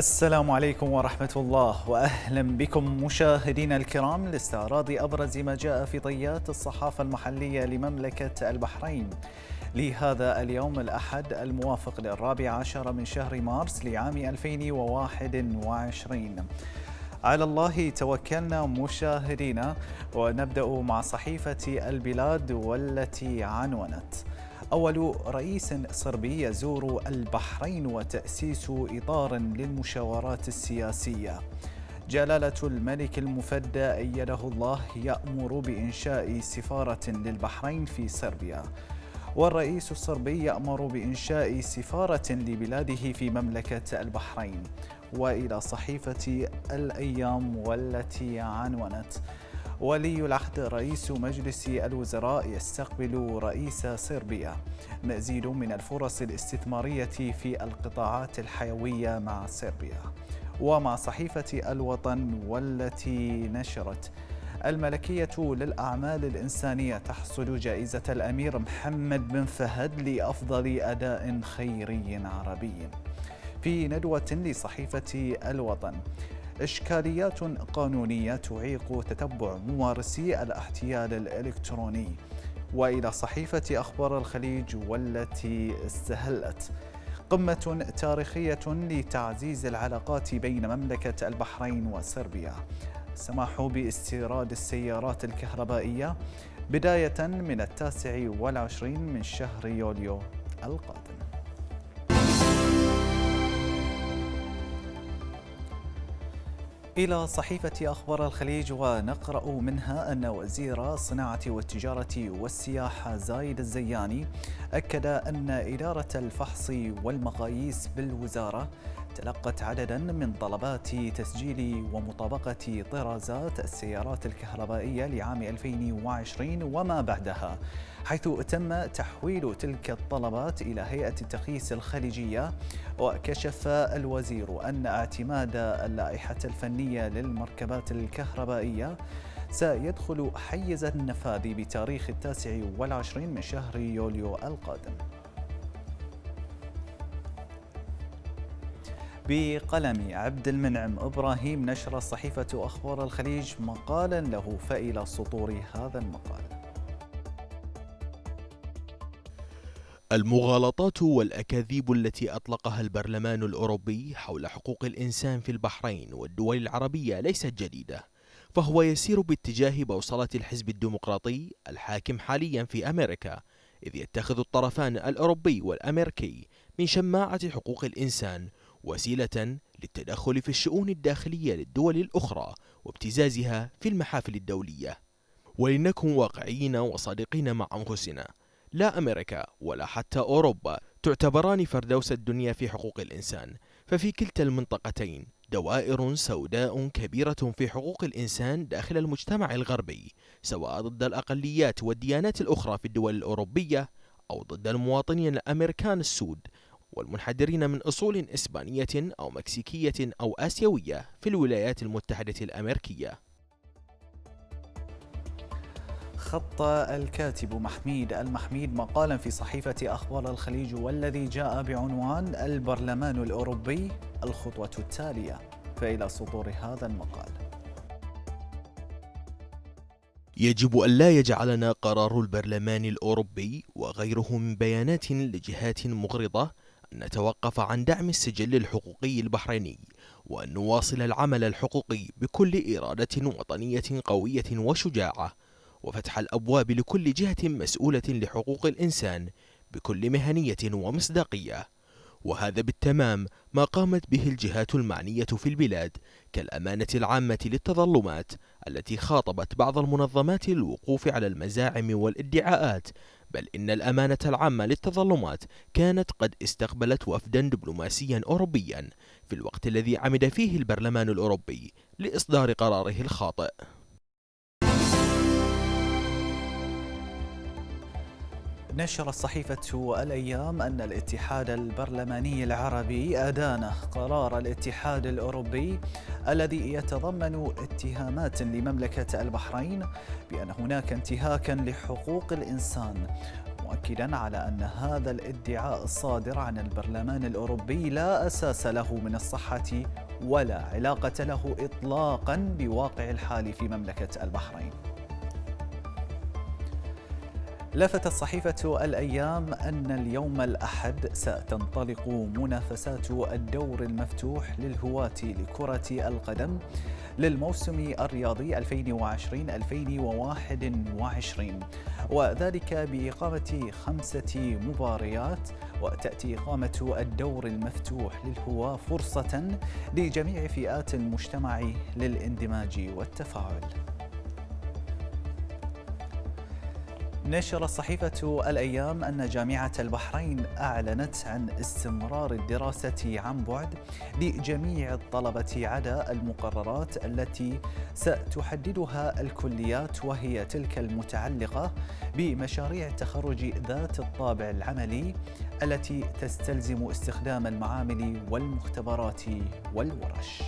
السلام عليكم ورحمة الله وأهلا بكم مشاهدينا الكرام لاستعراض أبرز ما جاء في طيات الصحافة المحلية لمملكة البحرين. لهذا اليوم الأحد الموافق للرابع عشر من شهر مارس لعام 2021 على الله توكلنا مشاهدينا ونبدأ مع صحيفة البلاد والتي عنونت. أول رئيس صربي يزور البحرين وتأسيس إطار للمشاورات السياسية. جلالة الملك المفدى أيده الله يأمر بإنشاء سفارة للبحرين في صربيا. والرئيس الصربي يأمر بإنشاء سفارة لبلاده في مملكة البحرين وإلى صحيفة الأيام والتي عنونت. ولي العهد رئيس مجلس الوزراء يستقبل رئيس صربيا. مزيد من الفرص الاستثمارية في القطاعات الحيوية مع صربيا ومع صحيفة الوطن والتي نشرت. الملكية للأعمال الإنسانية تحصل جائزة الأمير محمد بن فهد لأفضل أداء خيري عربي. في ندوة لصحيفة الوطن إشكاليات قانونية تعيق تتبع ممارسي الاحتيال الإلكتروني. وإلى صحيفة أخبار الخليج والتي استهلت. قمة تاريخية لتعزيز العلاقات بين مملكة البحرين وصربيا. السماح باستيراد السيارات الكهربائية بداية من التاسع والعشرين من شهر يوليو القادم. إلى صحيفة أخبار الخليج ونقرأ منها أن وزير الصناعة والتجارة والسياحة زايد الزياني أكد أن إدارة الفحص والمقاييس بالوزارة تلقت عددا من طلبات تسجيل ومطابقة طرازات السيارات الكهربائية لعام 2020 وما بعدها حيث تم تحويل تلك الطلبات إلى هيئة التقييس الخليجية. وكشف الوزير أن اعتماد اللائحة الفنية للمركبات الكهربائية سيدخل حيز النفاذ بتاريخ التاسع والعشرين من شهر يوليو القادم. بقلم عبد المنعم إبراهيم نشر صحيفة أخبار الخليج مقالا له فإلى سطور هذا المقال. المغالطات والأكاذيب التي أطلقها البرلمان الأوروبي حول حقوق الإنسان في البحرين والدول العربية ليست جديدة فهو يسير باتجاه بوصلة الحزب الديمقراطي الحاكم حاليا في أمريكا إذ يتخذ الطرفان الأوروبي والأمريكي من شماعة حقوق الإنسان وسيلة للتدخل في الشؤون الداخلية للدول الأخرى وابتزازها في المحافل الدولية. ولنكن واقعيين وصادقين مع أنفسنا. لا أمريكا ولا حتى أوروبا تعتبران فردوس الدنيا في حقوق الإنسان. ففي كلتا المنطقتين دوائر سوداء كبيرة في حقوق الإنسان داخل المجتمع الغربي سواء ضد الأقليات والديانات الأخرى في الدول الأوروبية أو ضد المواطنين الأمريكان السود والمنحدرين من أصول إسبانية أو مكسيكية أو آسيوية في الولايات المتحدة الأمريكية. خط الكاتب محميد المحميد مقالا في صحيفة أخبار الخليج والذي جاء بعنوان البرلمان الأوروبي الخطوة التالية. فإلى سطور هذا المقال. يجب أن لا يجعلنا قرار البرلمان الأوروبي وغيره من بيانات لجهات مغرضة نتوقف عن دعم السجل الحقوقي البحريني وأن نواصل العمل الحقوقي بكل إرادة وطنية قوية وشجاعة وفتح الأبواب لكل جهة مسؤولة لحقوق الإنسان بكل مهنية ومصداقية. وهذا بالتمام ما قامت به الجهات المعنية في البلاد كالأمانة العامة للتظلمات التي خاطبت بعض المنظمات للوقوف على المزاعم والادعاءات بل إن الأمانة العامة للتظلمات كانت قد استقبلت وفدا دبلوماسيا أوروبيا في الوقت الذي عمد فيه البرلمان الأوروبي لإصدار قراره الخاطئ. نشر الصحيفة الأيام أن الاتحاد البرلماني العربي أدان قرار الاتحاد الأوروبي الذي يتضمن اتهامات لمملكة البحرين بأن هناك انتهاكا لحقوق الإنسان مؤكدا على أن هذا الادعاء الصادر عن البرلمان الأوروبي لا أساس له من الصحة ولا علاقة له إطلاقا بواقع الحال في مملكة البحرين. لفتت صحيفة الأيام أن اليوم الأحد ستنطلق منافسات الدور المفتوح للهواة لكرة القدم للموسم الرياضي 2020-2021 وذلك بإقامة خمسة مباريات وتأتي إقامة الدور المفتوح للهواة فرصة لجميع فئات المجتمع للإندماج والتفاعل. نشر صحيفة الأيام أن جامعة البحرين أعلنت عن استمرار الدراسة عن بعد لجميع الطلبة على المقررات التي ستحددها الكليات وهي تلك المتعلقة بمشاريع التخرج ذات الطابع العملي التي تستلزم استخدام المعامل والمختبرات والورش.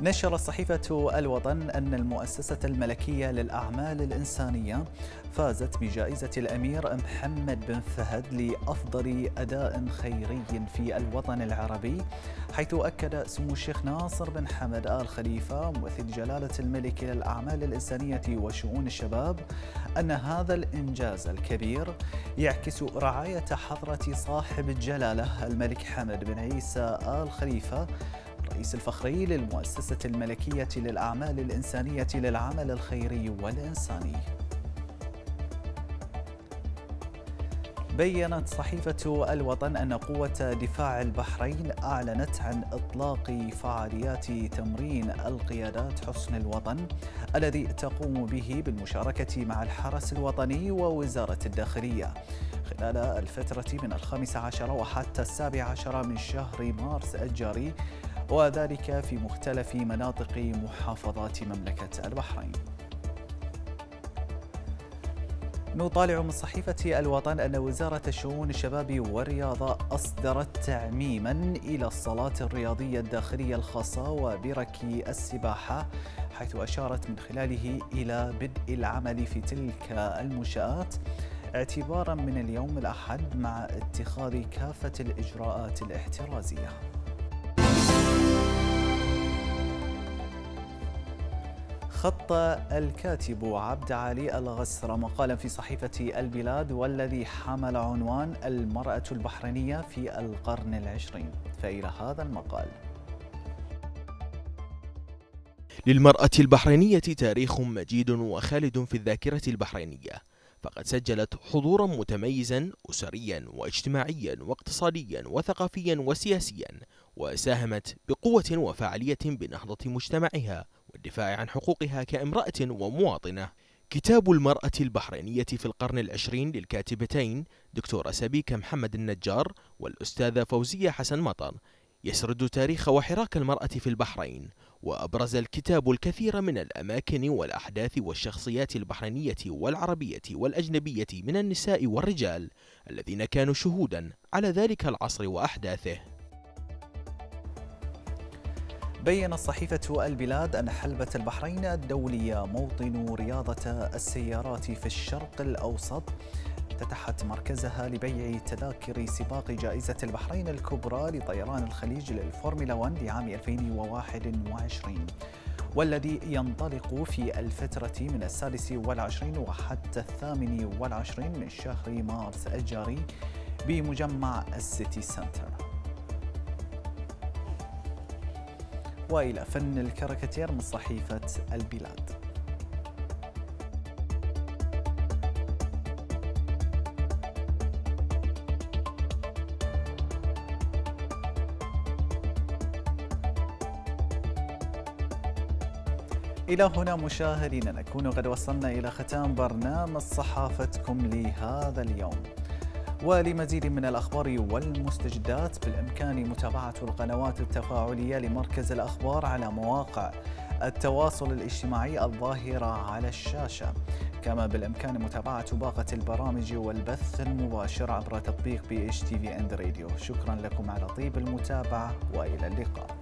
نشر صحيفة الوطن أن المؤسسة الملكية للأعمال الإنسانية فازت بجائزة الأمير محمد بن فهد لأفضل أداء خيري في الوطن العربي حيث أكد سمو الشيخ ناصر بن حمد آل خليفة ممثل جلالة الملك للأعمال الإنسانية وشؤون الشباب أن هذا الإنجاز الكبير يعكس رعاية حضرة صاحب الجلالة الملك حمد بن عيسى آل خليفة الرئيس الفخري للمؤسسة الملكية للأعمال الإنسانية للعمل الخيري والإنساني. بينت صحيفة الوطن أن قوة دفاع البحرين أعلنت عن إطلاق فعاليات تمرين القيادات حسن الوطن الذي تقوم به بالمشاركة مع الحرس الوطني ووزارة الداخلية. خلال الفترة من الخامس عشر وحتى السابع عشر من شهر مارس الجاري وذلك في مختلف مناطق محافظات مملكة البحرين. نطالع من صحيفة الوطن أن وزارة الشؤون الشباب والرياضة أصدرت تعميما إلى الصالات الرياضية الداخلية الخاصة وبرك السباحة حيث أشارت من خلاله إلى بدء العمل في تلك المنشآت. اعتبارا من اليوم الأحد مع اتخاذ كافة الإجراءات الاحترازية. خط الكاتب عبد علي الغسر مقالا في صحيفة البلاد والذي حمل عنوان المرأة البحرينية في القرن العشرين. فإلى هذا المقال. للمرأة البحرينية تاريخ مجيد وخالد في الذاكرة البحرينية. فقد سجلت حضورا متميزا أسريا واجتماعيا واقتصاديا وثقافيا وسياسيا وساهمت بقوة وفعالية بنهضة مجتمعها. والدفاع عن حقوقها كامرأة ومواطنة. كتاب المرأة البحرينية في القرن العشرين للكاتبتين دكتورة سبيكة محمد النجار والأستاذة فوزية حسن مطر يسرد تاريخ وحراك المرأة في البحرين وأبرز الكتاب الكثير من الأماكن والأحداث والشخصيات البحرينية والعربية والأجنبية من النساء والرجال الذين كانوا شهودا على ذلك العصر وأحداثه. بين صحيفة البلاد أن حلبة البحرين الدولية موطن رياضة السيارات في الشرق الأوسط. افتتحت مركزها لبيع تذاكر سباق جائزة البحرين الكبرى لطيران الخليج للفورمولا 1 لعام 2021 والذي ينطلق في الفترة من السادس والعشرين وحتى الثامن والعشرين من شهر مارس الجاري بمجمع السيتي سنتر. وإلى فن الكاريكاتير من صحيفة البلاد. إلى هنا مشاهدينا نكون قد وصلنا إلى ختام برنامج صحافتكم لهذا اليوم. ولمزيد من الأخبار والمستجدات بالإمكان متابعة القنوات التفاعلية لمركز الأخبار على مواقع التواصل الاجتماعي الظاهرة على الشاشة. كما بالإمكان متابعة باقة البرامج والبث المباشر عبر تطبيق BHTV and Radio. شكرا لكم على طيب المتابعة وإلى اللقاء.